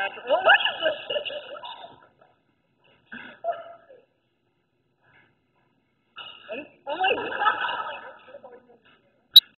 God. Well, what is this? oh my